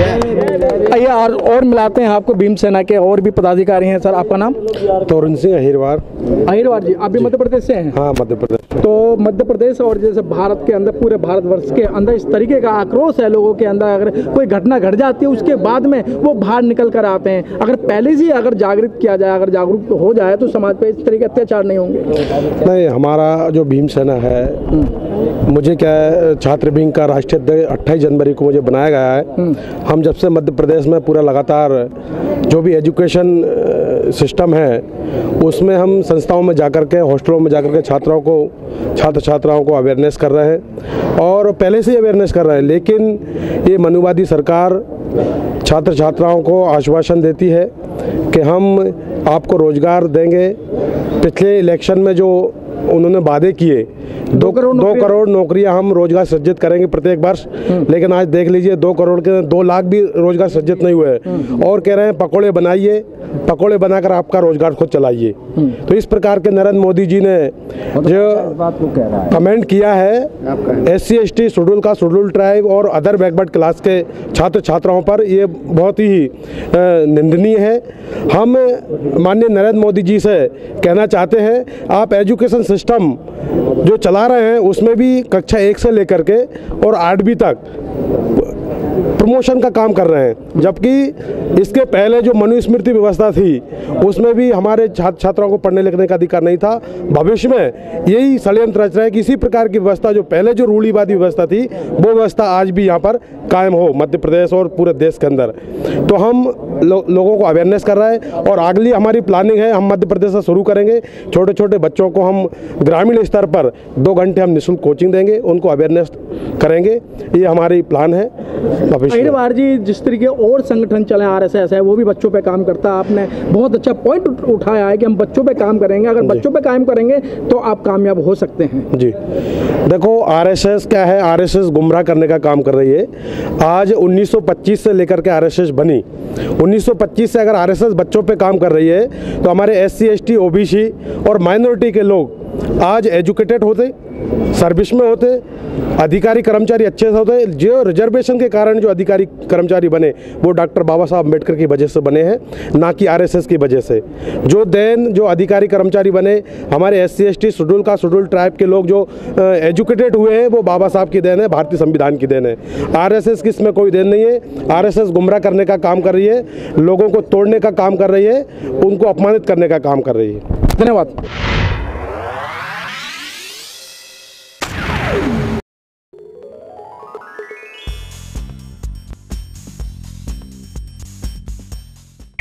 आइए और, और मिलाते हैं आपको भीम सेना के और भी पदाधिकारी हैं सर आपका नाम? तोरण सिंह अहिरवार। अहिरवार जी आप भी मध्य प्रदेश से हैं? हाँ मध्य प्रदेश तो मध्य प्रदेश और जैसे भारत के अंदर पूरे भारतवर्ष के अंदर इस तरीके का आक्रोश है लोगों के अंदर अगर कोई घटना घट जाती है उसके बाद में वो बाहर निकल कर आते हैं। अगर पहले से अगर जागृत किया जाए अगर जागरूक हो जाए तो समाज पे इस तरीके अत्याचार नहीं होंगे। नहीं हमारा जो भीम सेना है मुझे क्या है छात्र विंग का राष्ट्रीय अध्यक्ष अट्ठाईस जनवरी को मुझे बनाया गया है। हम जब से मध्य प्रदेश में पूरा लगातार जो भी एजुकेशन सिस्टम है, उसमें हम संस्थाओं में जाकर के, हॉस्टलों में जाकर के छात्राओं को छात्र छात्राओं को अवेयरनेस कर रहे हैं और पहले से ही अवेयरनेस कर रहे हैं। लेकिन ये मनुवादी सरकार छात्र छात्राओं को आश्वासन देती है कि हम आपको रोज़गार देंगे। पिछले इलेक्शन में जो उन्होंने वादे किए। दो करोड़ दो करोड़ नौकरियाँ हम रोज़गार सज्जित करेंगे प्रत्येक वर्ष। लेकिन आज देख लीजिए दो करोड़ के दो लाख भी रोज़गार सज्जित नहीं हुए। हैं। और कह रहे हैं पकोड़े बनाइए। पकोड़े बनाकर आपका रोज़गार खुद चलाइए। तो इस प्रकार के नरेंद्र मोदी जी ने जो कमेंट किया है S C S T schedule का शेड्यूल ट्राइब और अदर बैकवर्ड क्लास के छात्र छात्राओं पर ये बहुत ही निंदनीय है। हम माननीय नरेंद्र मोदी जी से कहना चाहते हैं आप एजुकेशन सिस्टम जो चला रहे हैं, उसमें भी कक्षा एक से लेकर के और आठवीं तक प्रमोशन का काम कर रहे हैं। जबकि इसके पहले जो मनुस्मृति व्यवस्था थी उसमें भी हमारे छात्र छात्राओं को पढ़ने लिखने का अधिकार नहीं था। भविष्य में यही षडयंत्र रच रहे हैं कि इसी प्रकार की व्यवस्था जो पहले जो रूढ़ीवादी व्यवस्था थी वो व्यवस्था आज भी यहाँ पर कायम हो मध्य प्रदेश और पूरे देश के अंदर। तो हम लो, लोगों को अवेयरनेस कर रहे हैं और अगली हमारी प्लानिंग है हम मध्य प्रदेश से शुरू करेंगे। छोटे छोटे बच्चों को हम ग्रामीण स्तर पर दो घंटे हम निःशुल्क कोचिंग देंगे उनको अवेयरनेस करेंगे। ये हमारी प्लान है। अहिरवार जी जिस तरीके और संगठन चले आर एस एस है वो भी बच्चों पे काम करता। है आपने बहुत अच्छा पॉइंट उठाया है कि हम बच्चों पे काम करेंगे। अगर बच्चों पे काम करेंगे तो आप कामयाब हो सकते हैं। जी। देखो आरएसएस क्या है? आरएसएस गुमराह करने का काम कर रही है। आज 1925 से लेकर के आरएसएस बनी। 1925 से अगर आरएसएस बच्चों पे काम कर रही है तो हमारे एस सी एस और माइनॉरिटी के लोग आज एजुकेटेड होते। सर्विस में होते, अधिकारी कर्मचारी अच्छे से होते, जो रिजर्वेशन के कारण जो अधिकारी कर्मचारी बने, वो डॉक्टर बाबा साहब अंबेडकर की वजह से बने हैं, ना कि आरएसएस की वजह से। जो देन, जो अधिकारी कर्मचारी बने, हमारे S C S T schedule का शेड्यूल ट्राइब के लोग जो एजुकेटेड हुए हैं, वो बाबा साहब की देन है, भारतीय संविधान की देन है। आरएसएस की इसमें कोई देन नहीं है, आरएसएस गुमराह करने का काम कर रही है, लोगों को तोड़ने का काम कर रही है, उनको अपमानित करने का काम कर रही है। धन्यवाद।